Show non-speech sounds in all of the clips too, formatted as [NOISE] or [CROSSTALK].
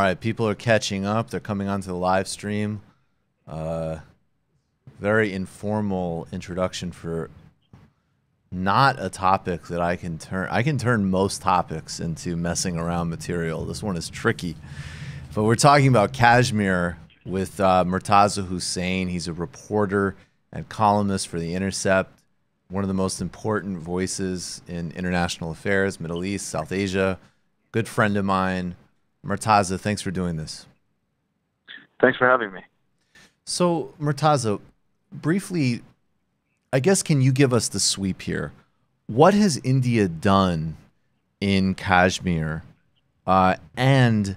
All right, people are catching up. They're coming onto the live stream. Uh, very informal introduction for not a topic that I can turn. I can turn most topics into messing around material. This one is tricky, but we're talking about Kashmir with uh, Murtaza Hussain. He's a reporter and columnist for The Intercept, one of the most important voices in international affairs, Middle East, South Asia. Good friend of mine, Murtaza. Thanks for doing this. Thanks for having me. So, Murtaza, briefly, I guess, can you give us the sweep here? What has India done in Kashmir? Uh, and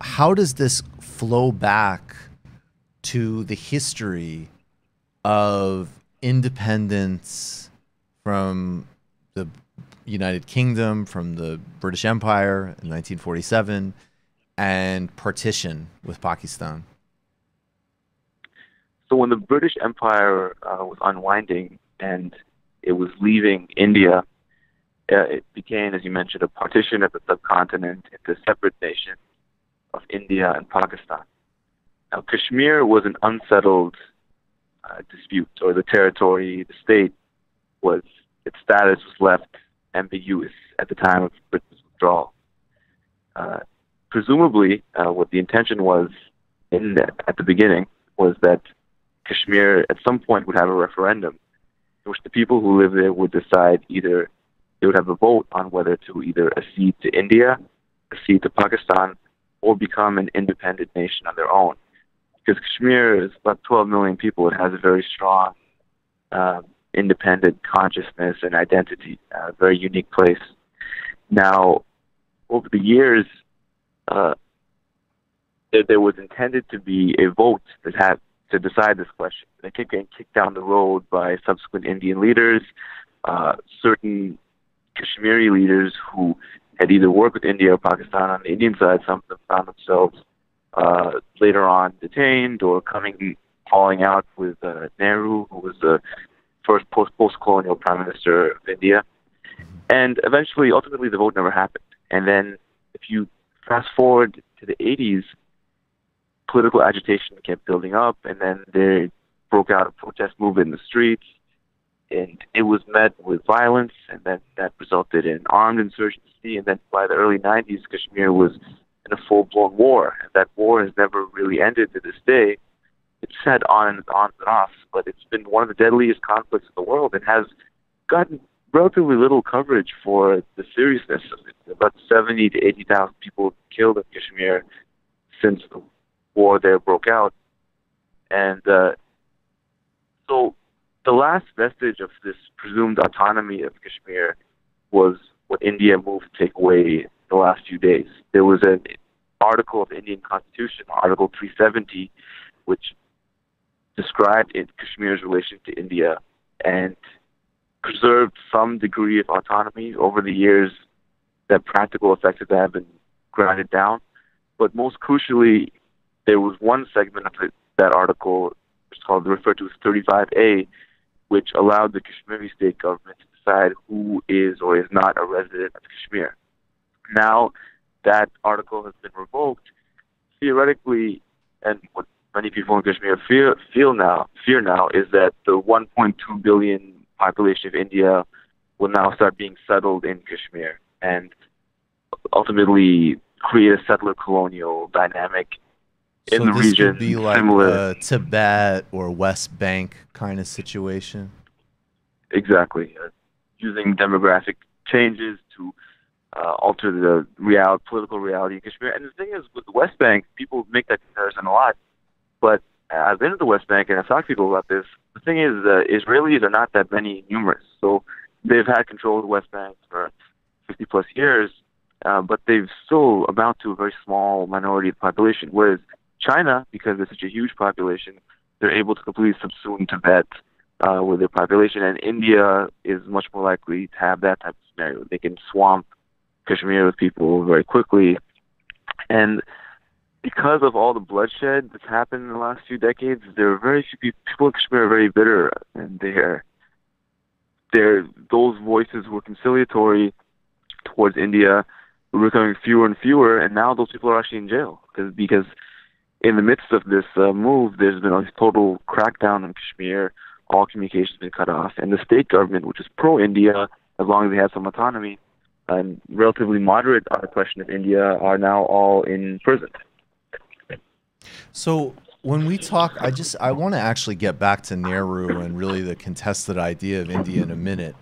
how does this flow back to the history of independence from the United Kingdom, from the British Empire in 1947, and partition with Pakistan? So when the British Empire uh, was unwinding and it was leaving India, uh, it became, as you mentioned, a partition of the subcontinent into separate nations of India and Pakistan. Now, Kashmir was an unsettled uh, dispute, or the territory, the state, was its status was left ambiguous at the time of Britain's withdrawal. Uh, presumably, uh, what the intention was in the, at the beginning was that Kashmir at some point would have a referendum in which the people who live there would decide either they would have a vote on whether to either accede to India, accede to Pakistan, or become an independent nation on their own. Because Kashmir is about 12 million people, it has a very strong uh, independent consciousness and identity, a very unique place. Now, over the years, uh, there, there was intended to be a vote that had to decide this question. They kept getting kicked down the road by subsequent Indian leaders, uh, certain Kashmiri leaders who had either worked with India or Pakistan on the Indian side. Some of them found themselves uh, later on detained or coming falling out with uh, Nehru, who was the first post colonial prime minister of India. And eventually, ultimately, the vote never happened. And then, if you fast forward to the 80s, political agitation kept building up, and then there broke out a protest movement in the streets, and it was met with violence, and then that resulted in armed insurgency, and then by the early 90s, Kashmir was in a full-blown war, and that war has never really ended to this day. It's had on and on and off, but it's been one of the deadliest conflicts in the world, and has gotten relatively little coverage for the seriousness of it. About 70 to 80,000 people killed in Kashmir since the war there broke out. And uh, so the last vestige of this presumed autonomy of Kashmir was what India moved to take away the last few days. There was an article of the Indian Constitution, Article 370, which described in Kashmir's relation to India and preserved some degree of autonomy. Over the years, that practical effects of that have been grounded down. But most crucially, there was one segment of it, that article, it's called referred to as 35A, which allowed the Kashmiri state government to decide who is or is not a resident of Kashmir. Now that article has been revoked, theoretically, and what many people in Kashmir fear, feel now, fear now, is that the 1.2 billion population of India will now start being settled in Kashmir and ultimately create a settler colonial dynamic in so the this region. Would be like similar. a Tibet or West Bank kind of situation. Exactly, uh, using demographic changes to uh, alter the real political reality in Kashmir. And the thing is, with the West Bank, people make that comparison a lot. But I've been to the West Bank and I've talked to people about this. The thing is, uh, Israelis are not that many numerous, so they've had control of the West Bank for 50 plus years, uh, but they've still amount to a very small minority of the population. Whereas China, because there's such a huge population, they're able to completely subsume Tibet uh, with their population, and India is much more likely to have that type of scenario. They can swamp Kashmir with people very quickly, and because of all the bloodshed that's happened in the last few decades, there are very few people, in Kashmir are very bitter, and they're they're those voices were conciliatory towards India were becoming fewer and fewer, and now those people are actually in jail because because in the midst of this uh, move, there's been a total crackdown on Kashmir. All communications been cut off, and the state government, which is pro-India, as long as they have some autonomy, and relatively moderate on the question of India, are now all in prison. So when we talk, I just I want to actually get back to Nehru and really the contested idea of India in a minute.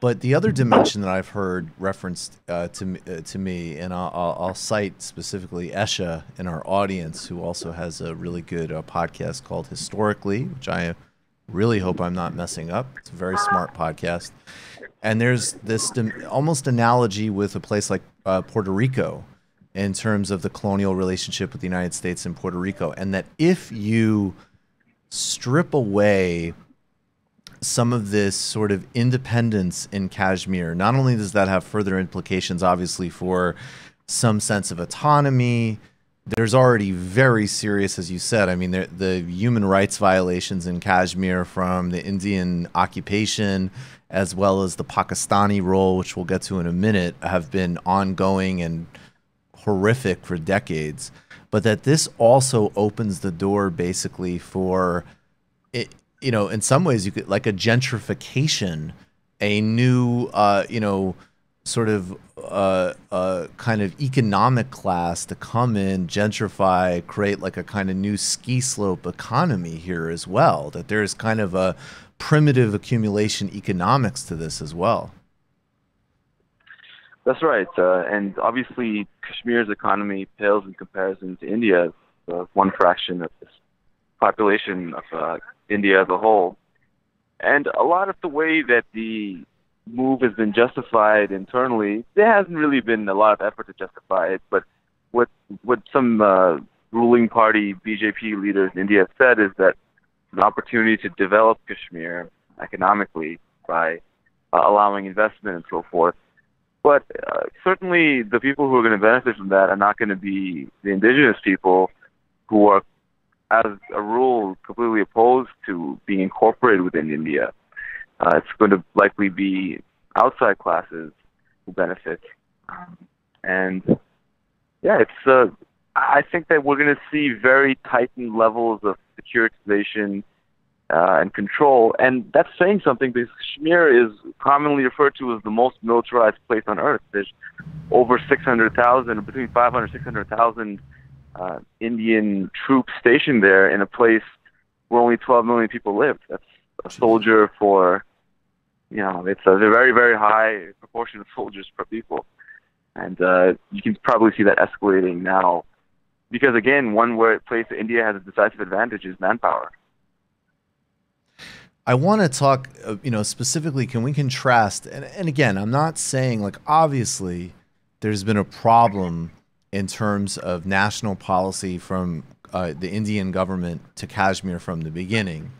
But the other dimension that I've heard referenced uh, to uh, to me, and I'll, I'll, cite specifically Esha in our audience, who also has a really good uh, podcast called Historically, which I really hope I'm not messing up. It's a very smart podcast. And there's this almost analogy with a place like uh, Puerto Rico in terms of the colonial relationship with the United States and Puerto Rico, and that if you strip away some of this sort of independence in Kashmir, not only does that have further implications, obviously, for some sense of autonomy, there's already very serious, as you said. I mean, the, the human rights violations in Kashmir from the Indian occupation, as well as the Pakistani role, which we'll get to in a minute, have been ongoing and horrific for decades. But that this also opens the door basically for it, you know, in some ways you could like a gentrification, a new, uh, you know, sort of uh, uh, kind of economic class to come in, gentrify, create like a kind of new ski slope economy here as well. That there's kind of a primitive accumulation economics to this as well. That's right, uh, and obviously Kashmir's economy pales in comparison to India's, uh, one fraction of this population of uh, India as a whole. And a lot of the way that the move has been justified internally, there hasn't really been a lot of effort to justify it. But what what some uh, ruling party BJP leaders in India have said is that an opportunity to develop Kashmir economically by uh, allowing investment and so forth. But uh, certainly, the people who are going to benefit from that are not going to be the indigenous people who are as a rule, completely opposed to being incorporated within India. Uh, it's going to likely be outside classes who benefit. And yeah, it's. Uh, I think that we're going to see very tightened levels of securitization uh, and control, and that's saying something because Kashmir is commonly referred to as the most militarized place on earth. There's over 600,000, between 500 and 600,000 uh, Indian troops stationed there in a place where only 12 million people live. That's a soldier for, you know, it's a very, very high proportion of soldiers per people. And uh, you can probably see that escalating now. Because again, one where place India has a decisive advantage is manpower. I want to talk, uh, you know, specifically, can we contrast? And, and again, I'm not saying like obviously there's been a problem in terms of national policy from uh, the Indian government to Kashmir from the beginning.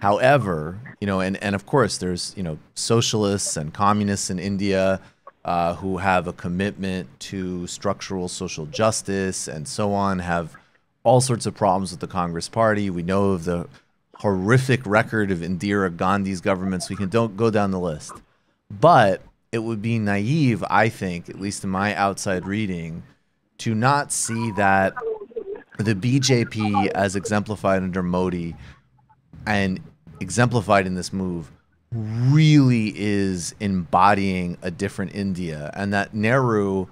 However, you know, and, and of course, there's you know socialists and communists in India uh, who have a commitment to structural social justice and so on. Have all sorts of problems with the Congress Party. We know of the horrific record of Indira Gandhi's governments. We can don't go down the list, but it would be naive, I think, at least in my outside reading, to not see that the BJP, as exemplified under Modi and exemplified in this move, really is embodying a different India. And that Nehru,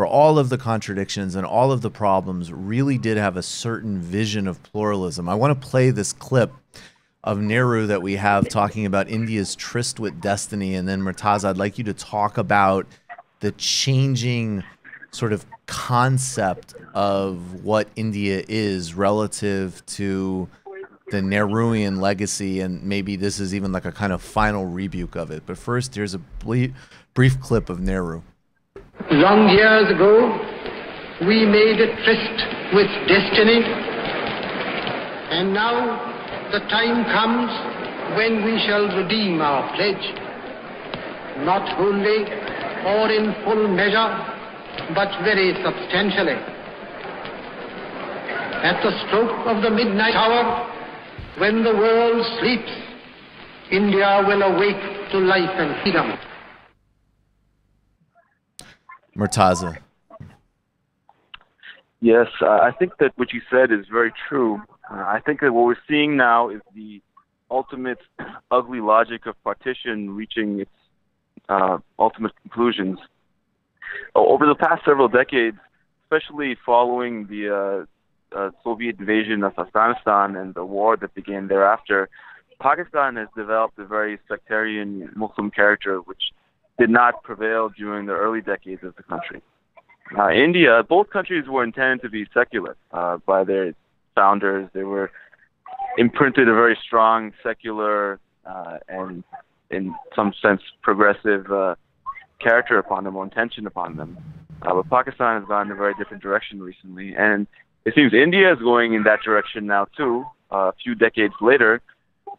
for all of the contradictions and all of the problems, really did have a certain vision of pluralism. I want to play this clip of Nehru that we have talking about India's tryst with destiny. And then, Murtaza, I'd like you to talk about the changing sort of concept of what India is relative to the Nehruian legacy, and maybe this is even like a kind of final rebuke of it. But first, here's a brief, brief clip of Nehru. Long years ago, we made a tryst with destiny, and now the time comes when we shall redeem our pledge, not wholly or in full measure but very substantially. At the stroke of the midnight hour, when the world sleeps, India will awake to life and freedom. Murtaza. Yes, uh, I think that what you said is very true. Uh, I think that what we're seeing now is the ultimate [CLEARS THROAT] ugly logic of partition reaching its uh, ultimate conclusions. Over the past several decades, especially following the uh, uh, Soviet invasion of Afghanistan and the war that began thereafter, Pakistan has developed a very sectarian Muslim character, which did not prevail during the early decades of the country. Uh, India, both countries were intended to be secular uh, by their founders. They were imprinted a very strong secular uh, and, in some sense, progressive uh, character upon them or intention upon them. Uh, but Pakistan has gone in a very different direction recently, and it seems India is going in that direction now too. Uh, a few decades later,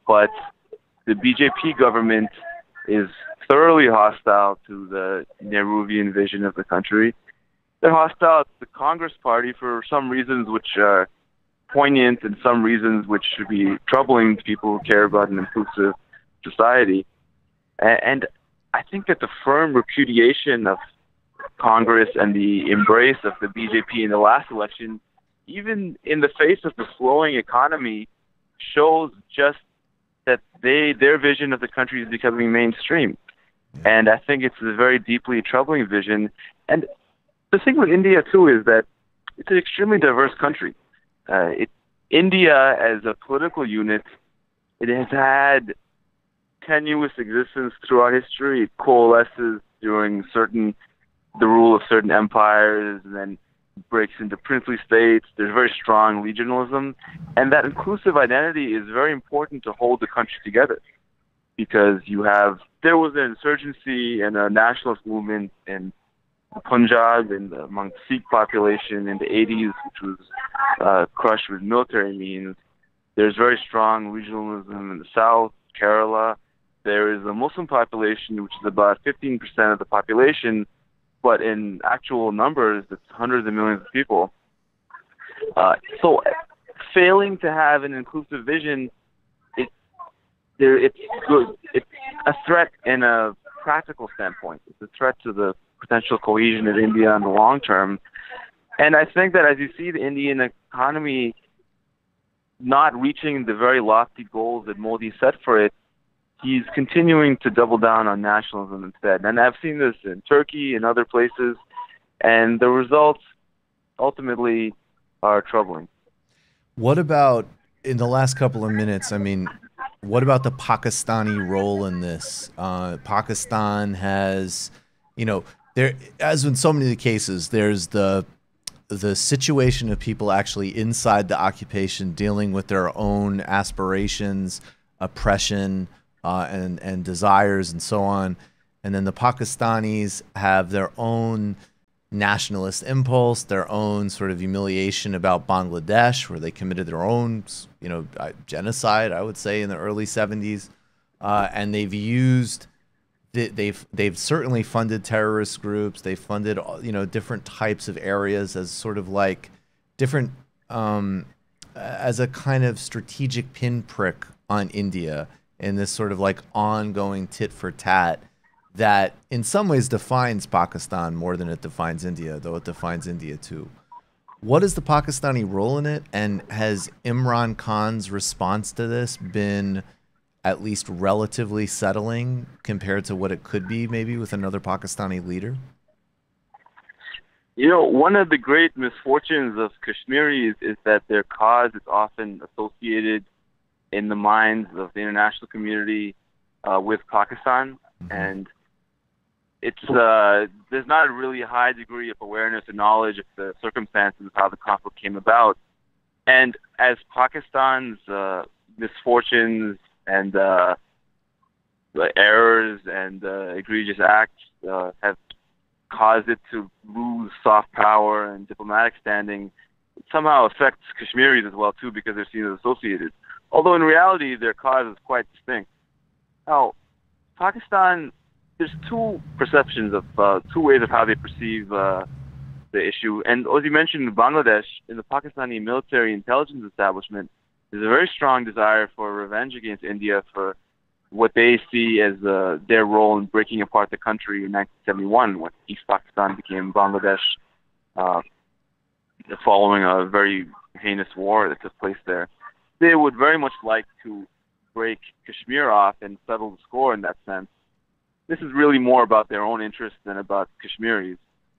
but the BJP government is thoroughly hostile to the Nehruvian vision of the country. They're hostile to the Congress Party for some reasons which are poignant and some reasons which should be troubling to people who care about an inclusive society. And I think that the firm repudiation of Congress and the embrace of the BJP in the last election, even in the face of the slowing economy, shows just that they their vision of the country is becoming mainstream. And I think it's a very deeply troubling vision. And the thing with India too is that it's an extremely diverse country. Uh, it, India, as a political unit, it has had tenuous existence throughout history. It coalesces during certain the rule of certain empires, and then breaks into princely states. There's very strong regionalism, and that inclusive identity is very important to hold the country together because you have there was an insurgency and a nationalist movement in Punjab and among Sikh population in the 80s, which was uh, crushed with military means. There's very strong regionalism in the south, Kerala. There is a Muslim population, which is about 15% of the population, but in actual numbers, it's hundreds of millions of people. Uh, so, failing to have an inclusive vision there it's good. It's a threat in a practical standpoint. It's a threat to the potential cohesion of India in the long term. And I think that as you see the Indian economy not reaching the very lofty goals that Modi set for it, he's continuing to double down on nationalism instead. And I've seen this in Turkey and other places, and the results ultimately are troubling. What about in the last couple of minutes? I mean, what about the Pakistani role in this? Uh, Pakistan has, you know, there as in so many of the cases, there's the the situation of people actually inside the occupation dealing with their own aspirations, oppression, uh, and and desires, and so on. And then the Pakistanis have their own nationalist impulse, their own sort of humiliation about Bangladesh, where they committed their own, you know, uh, genocide. I would say in the early '70s, uh, and they've used. They've they've certainly funded terrorist groups. They funded you know different types of areas as sort of like different um, as a kind of strategic pinprick on India in this sort of like ongoing tit for tat that in some ways defines Pakistan more than it defines India, though it defines India too. What is the Pakistani role in it? And has Imran Khan's response to this been at least relatively settling compared to what it could be maybe with another Pakistani leader? You know, one of the great misfortunes of Kashmiris is that their cause is often associated in the minds of the international community uh, with Pakistan. Mm-hmm. And it's uh, there's not a really high degree of awareness and knowledge of the circumstances of how the conflict came about. And as Pakistan's uh, misfortunes and uh, errors and uh, egregious acts uh, have caused it to lose soft power and diplomatic standing, it somehow affects Kashmiris as well too because they're seen as associated. Although in reality their cause is quite distinct. Now, Pakistan there's two perceptions of uh, two ways of how they perceive uh, the issue. And as you mentioned, Bangladesh, in the Pakistani military intelligence establishment, there's a very strong desire for revenge against India for what they see as uh, their role in breaking apart the country in 1971 when East Pakistan became Bangladesh, uh, following a very heinous war that took place there. They would very much like to break Kashmir off and settle the score in that sense. This is really more about their own interests than about Kashmiris.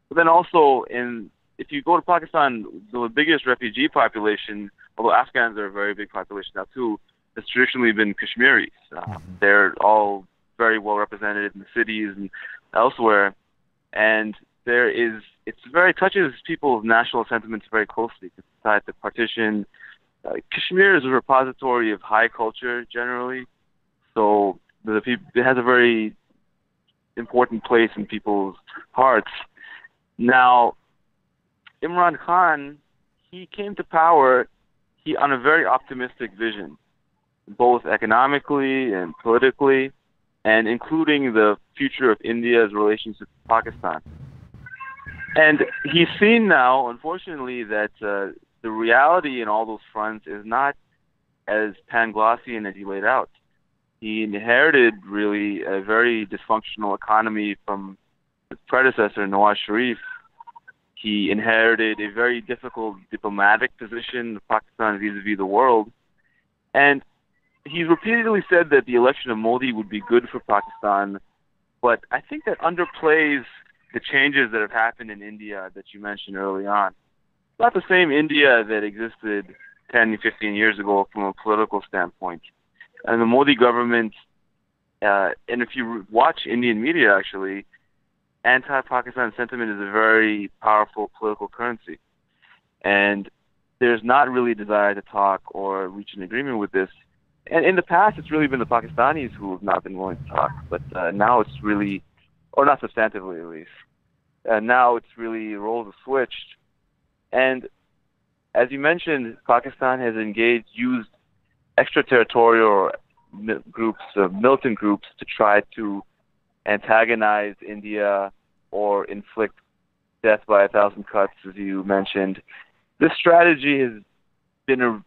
But then also, in if you go to Pakistan, the biggest refugee population, although Afghans are a very big population now too, has traditionally been Kashmiris. Uh, mm-hmm. They're all very well represented in the cities and elsewhere, and there is it's very touches people's national sentiments very closely. It's tied to partition. Uh, Kashmir is a repository of high culture generally, so the people it has a very important place in people's hearts. Now, Imran Khan, he came to power he on a very optimistic vision both economically and politically, and including the future of India's relations with Pakistan. And he's seen now, unfortunately, that uh, the reality in all those fronts is not as Panglossian as he laid out. He inherited really a very dysfunctional economy from his predecessor, Nawaz Sharif. He inherited a very difficult diplomatic position of Pakistan vis-a-vis the world. And he's repeatedly said that the election of Modi would be good for Pakistan, but I think that underplays the changes that have happened in India that you mentioned early on. It's not the same India that existed 10, 15 years ago from a political standpoint. And the Modi government, uh, and if you watch Indian media actually, anti-Pakistan sentiment is a very powerful political currency. And there's not really a desire to talk or reach an agreement with this and in the past, it's really been the Pakistanis who have not been willing to talk, but uh, now it's really, or not substantively at least. And now it's really roles have switched. And as you mentioned, Pakistan has engaged, used extraterritorial groups, uh, militant groups, to try to antagonize India or inflict death by a thousand cuts, as you mentioned. This strategy has been a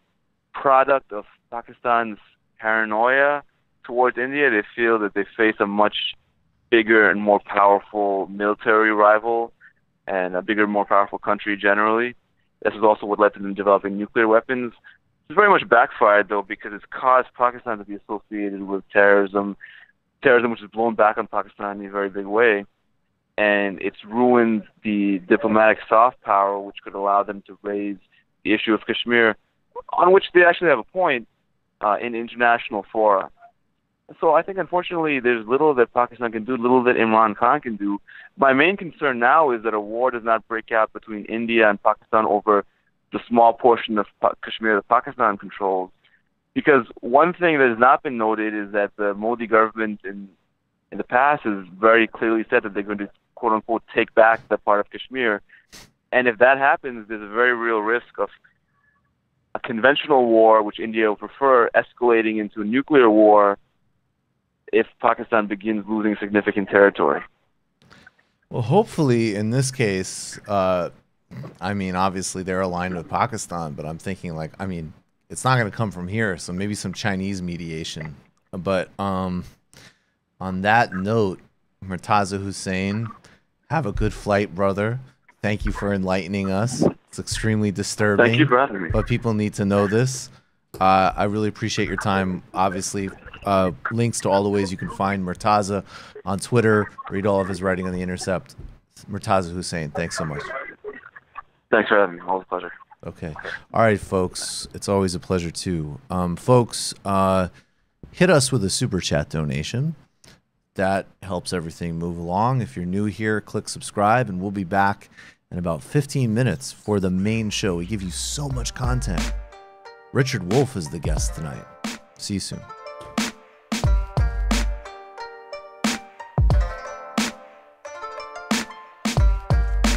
product of Pakistan's paranoia towards India. They feel that they face a much bigger and more powerful military rival and a bigger, more powerful country generally. This is also what led to them developing nuclear weapons. It's very much backfired though because it's caused Pakistan to be associated with terrorism, terrorism which has blown back on Pakistan in a very big way, and it's ruined the diplomatic soft power which could allow them to raise the issue of Kashmir on which they actually have a point uh, in international fora. So I think, unfortunately, there's little that Pakistan can do, little that Imran Khan can do. My main concern now is that a war does not break out between India and Pakistan over the small portion of Kashmir that Pakistan controls. Because one thing that has not been noted is that the Modi government in in the past has very clearly said that they're going to quote unquote take back that part of Kashmir. And if that happens, there's a very real risk of a conventional war, which India would prefer, escalating into a nuclear war if Pakistan begins losing significant territory. Well, hopefully, in this case, uh, I mean, obviously they're aligned with Pakistan, but I'm thinking like, I mean, it's not going to come from here, so maybe some Chinese mediation. But um, on that note, Murtaza Hussain, have a good flight, brother. Thank you for enlightening us. It's extremely disturbing. Thank you for having me. But people need to know this. Uh, I really appreciate your time. Obviously, uh, links to all the ways you can find Murtaza on Twitter. Read all of his writing on The Intercept. Murtaza Hussain, thanks so much. Thanks for having me. Always a pleasure. Okay. All right, folks. It's always a pleasure, too. Um, folks, uh, hit us with a super chat donation that helps everything move along. If you're new here, click subscribe, and we'll be back in about 15 minutes for the main show. We give you so much content. Richard Wolff is the guest tonight. See you soon.